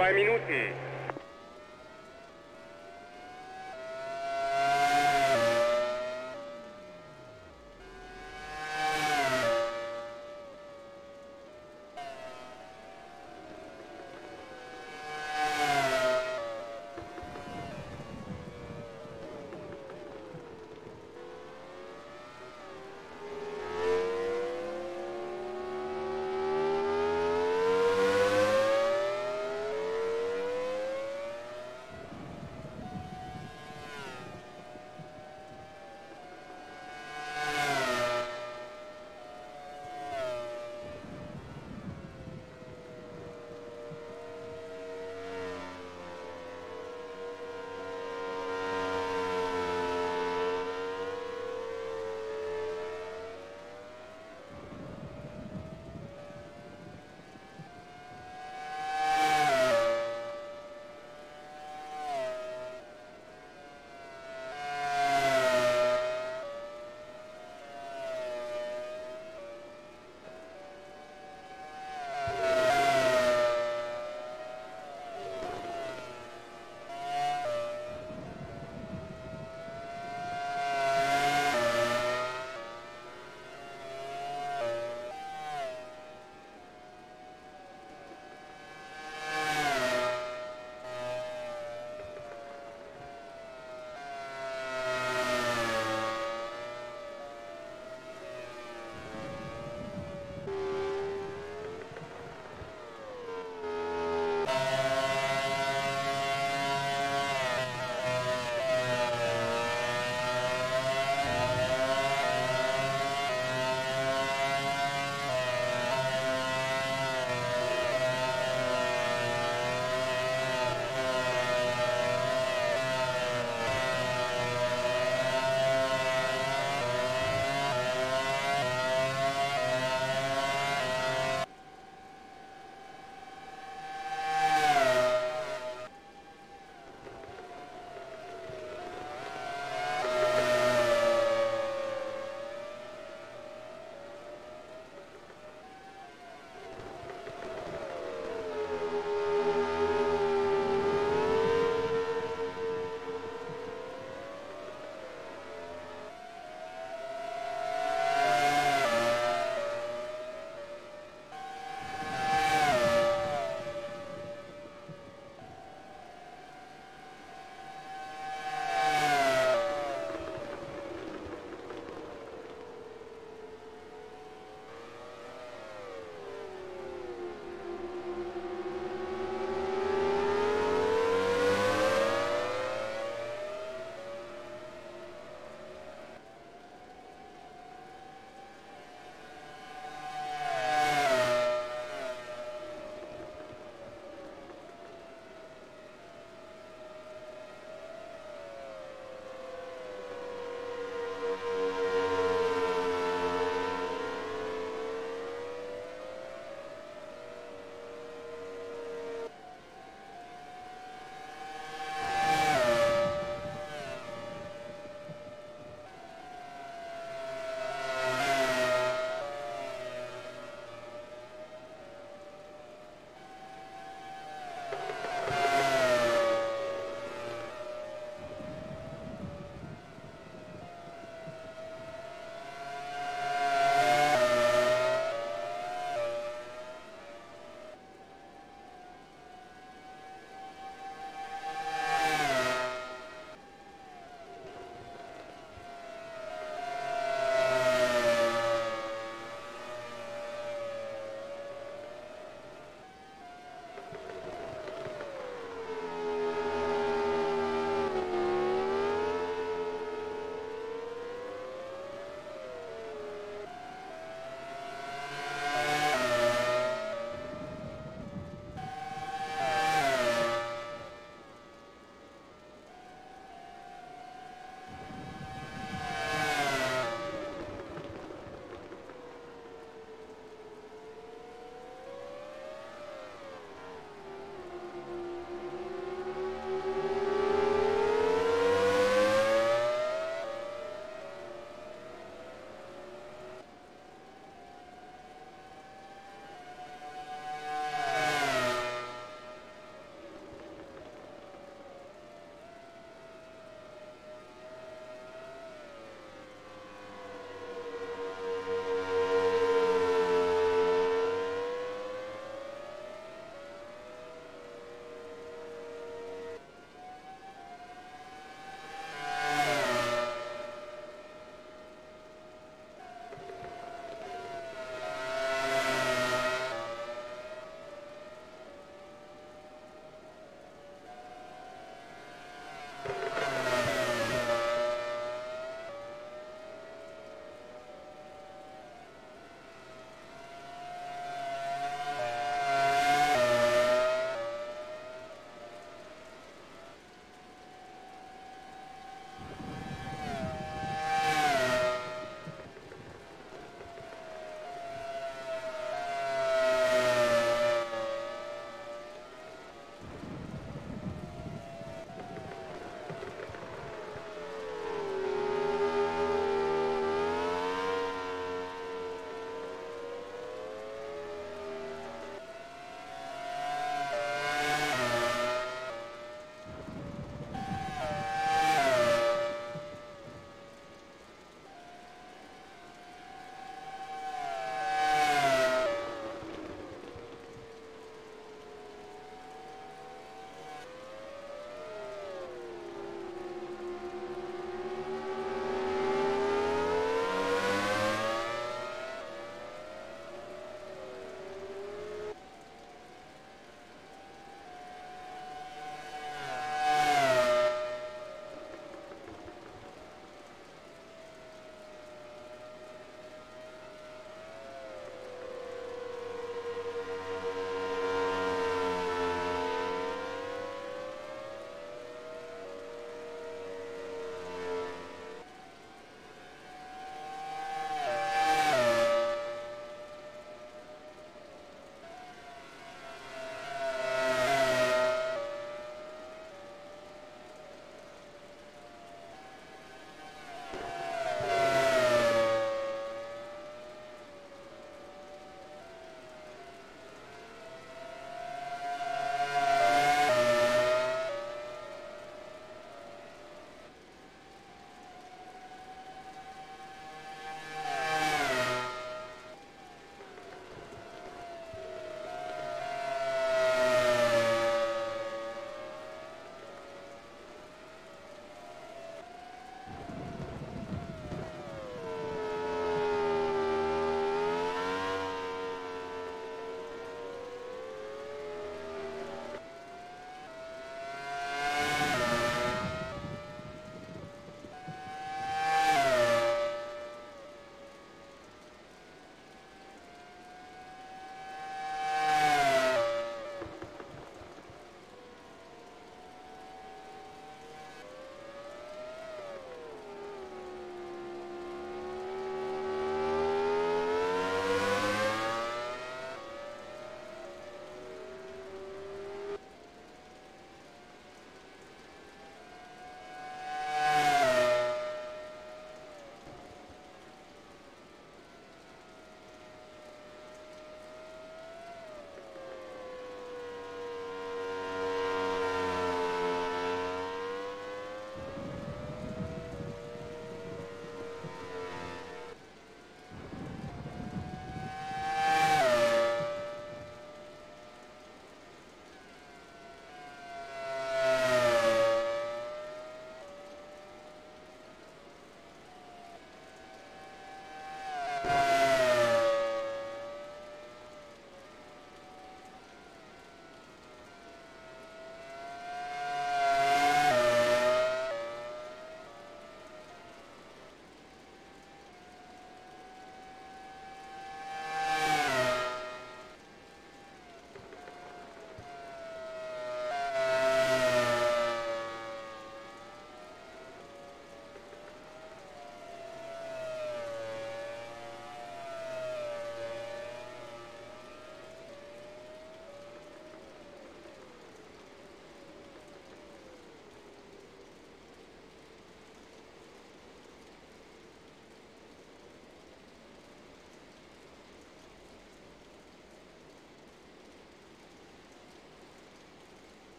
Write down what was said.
zwei Minuten.